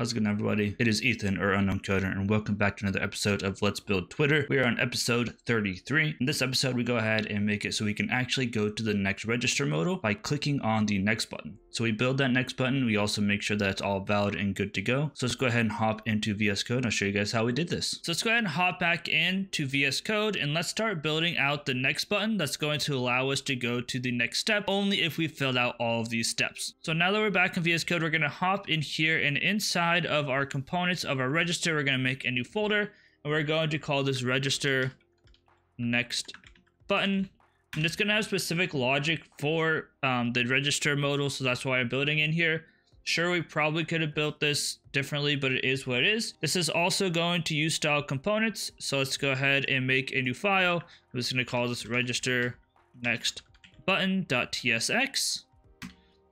How's it going, everybody? It is Ethan, or Unknown Koder, and welcome back to another episode of Let's Build Twitter. We are on episode 33. In this episode, we go ahead and make it so we can actually go to the next register modal by clicking on the next button. So we build that next button. We also make sure that it's all valid and good to go. So let's go ahead and hop into VS Code. and I'll show you guys how we did this. So let's go ahead and hop back into VS Code and let's start building out the next button that's going to allow us to go to the next step only if we filled out all of these steps. So now that we're back in VS Code, we're going to hop in here and inside of our components of our register, we're going to make a new folder and we're going to call this register next button. And it's going to have specific logic for um, the register modal, so that's why I'm building in here. Sure, we probably could have built this differently, but it is what it is. This is also going to use style components, so let's go ahead and make a new file. I'm just going to call this register next button.tsx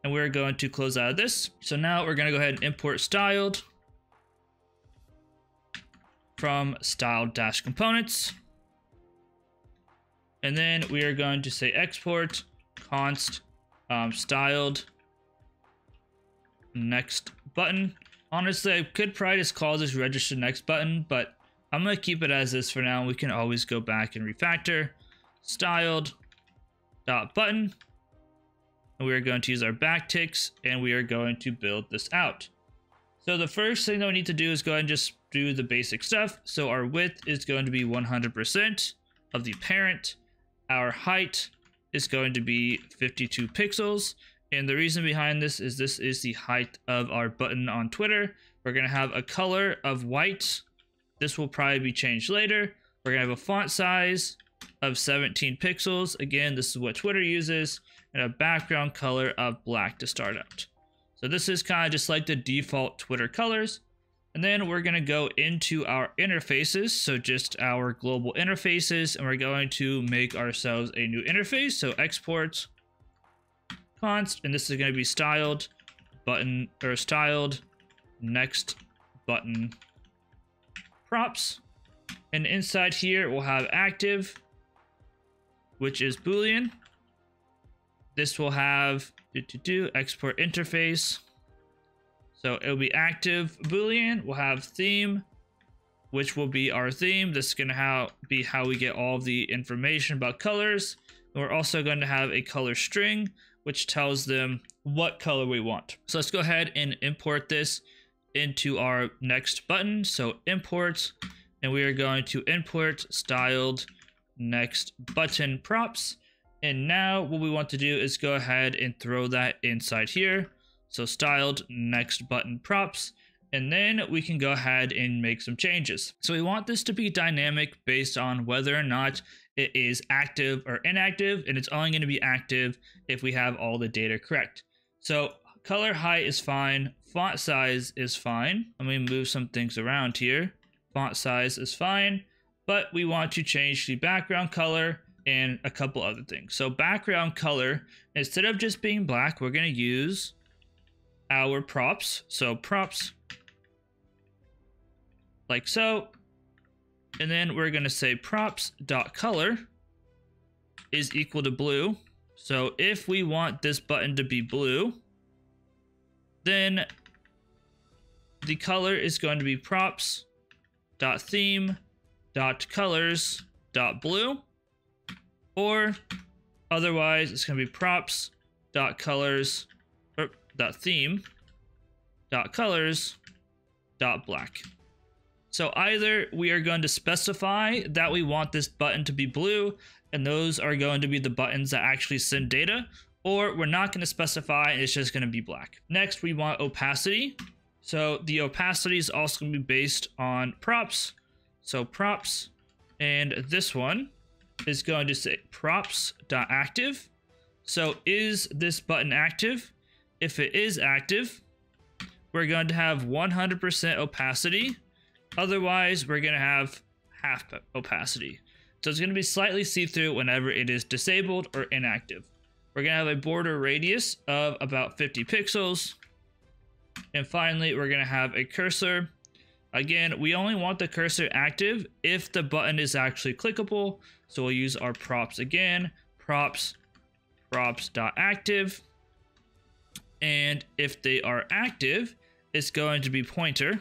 and we're going to close out of this. So now we're going to go ahead and import styled from style dash components. And then we are going to say export const um, styled next button. Honestly, I could probably just call this register next button, but I'm going to keep it as this for now. We can always go back and refactor styled dot button we are going to use our backticks and we are going to build this out. So the first thing that we need to do is go ahead and just do the basic stuff. So our width is going to be 100% of the parent. Our height is going to be 52 pixels. And the reason behind this is this is the height of our button on Twitter. We're going to have a color of white. This will probably be changed later. We're going to have a font size of 17 pixels. Again, this is what Twitter uses and a background color of black to start out. So this is kind of just like the default Twitter colors. And then we're going to go into our interfaces, so just our global interfaces, and we're going to make ourselves a new interface. So export const, and this is going to be styled button or styled next button props. And inside here, we'll have active, which is Boolean. This will have do, do, do, export interface. So it'll be active Boolean. We'll have theme, which will be our theme. This is going to how, be how we get all the information about colors. And we're also going to have a color string, which tells them what color we want. So let's go ahead and import this into our next button. So import, and we are going to import styled next button props. And now what we want to do is go ahead and throw that inside here. So styled next button props. And then we can go ahead and make some changes. So we want this to be dynamic based on whether or not it is active or inactive. And it's only going to be active if we have all the data correct. So color height is fine. Font size is fine. Let me move some things around here. Font size is fine. But we want to change the background color and a couple other things. So background color, instead of just being black, we're going to use our props. So props like so. And then we're going to say props dot color is equal to blue. So if we want this button to be blue, then the color is going to be props dot theme dot colors dot blue or otherwise it's going to be props dot colors or dot theme dot colors dot black. So either we are going to specify that we want this button to be blue, and those are going to be the buttons that actually send data, or we're not going to specify and it's just going to be black. Next, we want opacity. So the opacity is also going to be based on props. So props, and this one is going to say props.active. So is this button active? If it is active, we're going to have 100% opacity. Otherwise, we're going to have half opacity. So it's going to be slightly see-through whenever it is disabled or inactive. We're going to have a border radius of about 50 pixels. And finally, we're going to have a cursor Again, we only want the cursor active if the button is actually clickable. So we'll use our props again, props, props.active. And if they are active, it's going to be pointer.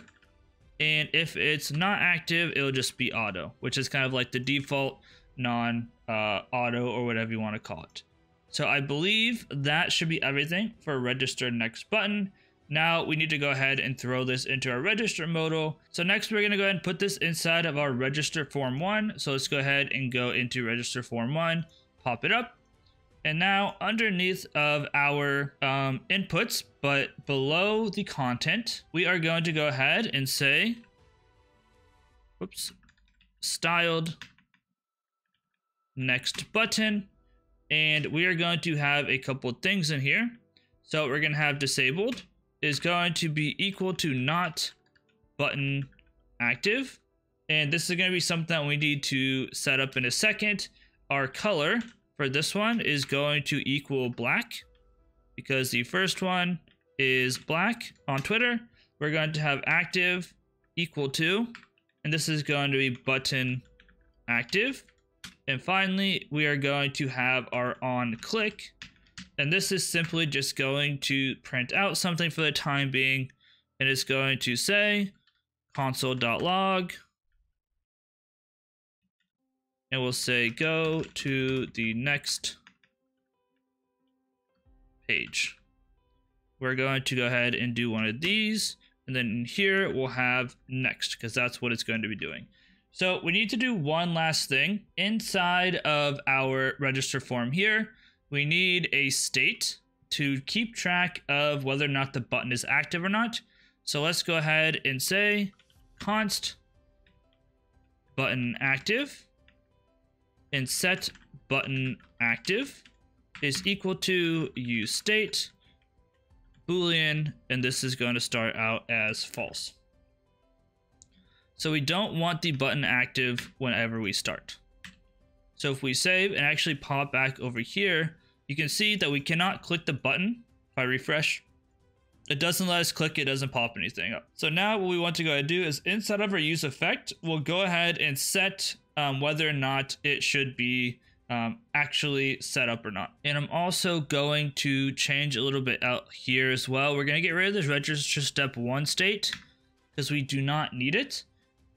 And if it's not active, it'll just be auto, which is kind of like the default non uh, auto or whatever you want to call it. So I believe that should be everything for register next button. Now we need to go ahead and throw this into our register modal. So next we're gonna go ahead and put this inside of our register form one. So let's go ahead and go into register form one, pop it up. And now underneath of our um, inputs, but below the content, we are going to go ahead and say, whoops, styled next button. And we are going to have a couple things in here. So we're going to have disabled is going to be equal to not button active. And this is going to be something that we need to set up in a second. Our color for this one is going to equal black because the first one is black on Twitter. We're going to have active equal to, and this is going to be button active. And finally, we are going to have our on click. And this is simply just going to print out something for the time being. And it's going to say console.log. And we'll say go to the next page. We're going to go ahead and do one of these. And then here we'll have next because that's what it's going to be doing. So we need to do one last thing. Inside of our register form here, we need a state to keep track of whether or not the button is active or not. So let's go ahead and say const button active and set button active is equal to use state boolean and this is going to start out as false. So we don't want the button active whenever we start. So if we save and actually pop back over here, you can see that we cannot click the button. If I refresh, it doesn't let us click, it doesn't pop anything up. So now what we want to go ahead and do is inside of our use effect, we'll go ahead and set um, whether or not it should be um, actually set up or not. And I'm also going to change a little bit out here as well. We're gonna get rid of this register step one state because we do not need it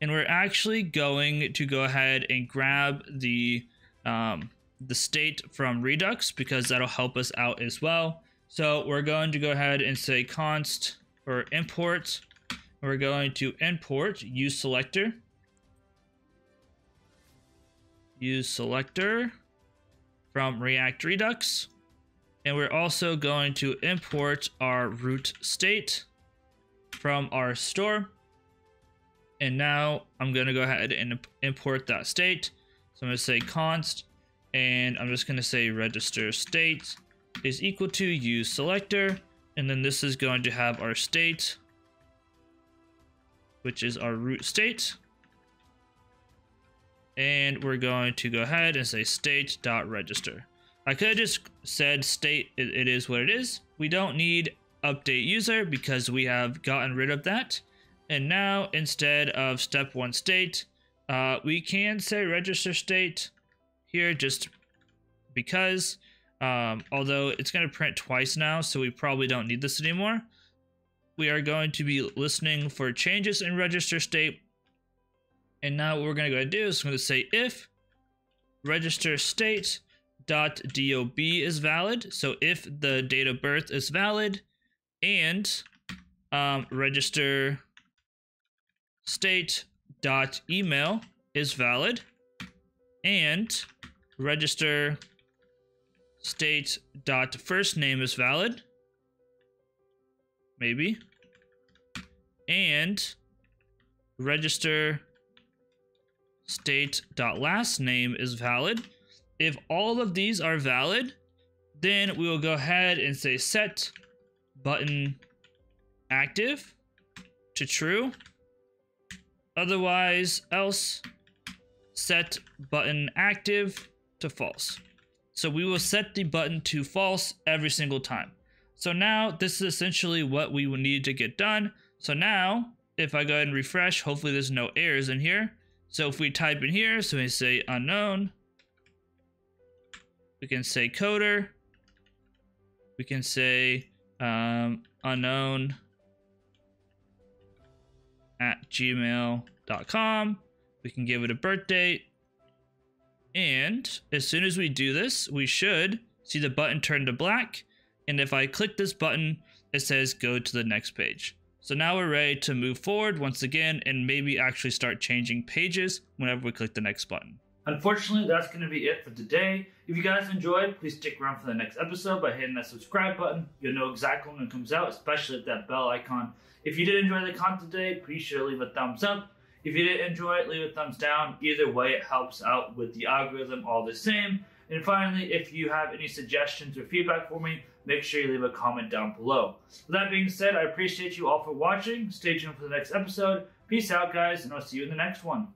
and we're actually going to go ahead and grab the um, the state from Redux because that'll help us out as well. So we're going to go ahead and say const or import. We're going to import use selector. Use selector from React Redux. And we're also going to import our root state from our store. And now I'm going to go ahead and import that state. So I'm going to say const, and I'm just going to say register state is equal to use selector. And then this is going to have our state, which is our root state. And we're going to go ahead and say state.register. I could have just said state, it, it is what it is. We don't need update user because we have gotten rid of that. And now instead of step one state, uh, we can say register state here just because, um, although it's going to print twice now, so we probably don't need this anymore. We are going to be listening for changes in register state. And now what we're going to go and do is I'm going to say if register state dot dob is valid. So if the date of birth is valid and um, register state dot email is valid and register state dot first name is valid maybe and register state dot last name is valid. If all of these are valid then we will go ahead and say set button active to true Otherwise, else set button active to false. So we will set the button to false every single time. So now this is essentially what we will need to get done. So now if I go ahead and refresh, hopefully there's no errors in here. So if we type in here, so we say unknown, we can say coder, we can say um, unknown at gmail.com. We can give it a birth date. And as soon as we do this, we should see the button turn to black. And if I click this button, it says go to the next page. So now we're ready to move forward once again and maybe actually start changing pages whenever we click the next button. Unfortunately, that's going to be it for today. If you guys enjoyed, please stick around for the next episode by hitting that subscribe button. You'll know exactly when it comes out, especially at that bell icon. If you did enjoy the content today, please sure leave a thumbs up. If you didn't enjoy it, leave a thumbs down. Either way, it helps out with the algorithm all the same. And finally, if you have any suggestions or feedback for me, make sure you leave a comment down below. With that being said, I appreciate you all for watching. Stay tuned for the next episode. Peace out, guys, and I'll see you in the next one.